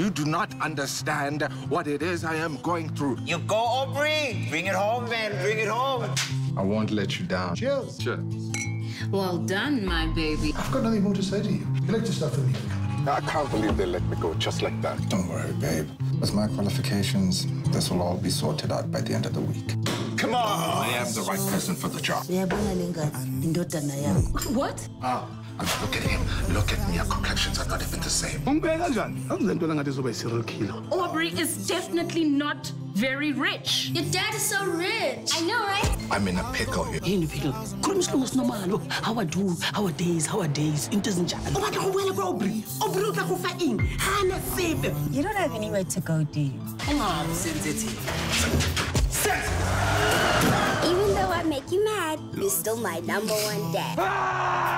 You do not understand what it is I am going through. You go, Aubrey. Bring it home, man. Bring it home. I won't let you down. Cheers. Cheers. Well done, my baby. I've got nothing more to say to you. You like to stuff with me. I can't believe they let me go just like that. Don't worry, babe. With my qualifications, this will all be sorted out by the end of the week. Come on! I am the right person for the job. uyabona le ngane indodana yakho What? Ah, I mean, look at him. Look at me. Our complexions are not even the same. Ungibheke kanjani? Akuze ntwana ngathi uzoba yi-serial killer. Aubrey is definitely not very rich. Your dad is so rich. I know, right? I'm in a pickle here. yini philo khuluma isilungu sinomalo how are do how are days how are days into ezinjani o batla go boela kwa obry obry o tla go fa eng ga ana sepe You don't have anywhere to go, do you? ungabi sensitive Even though I make you mad, you're still my number one dad. Ah!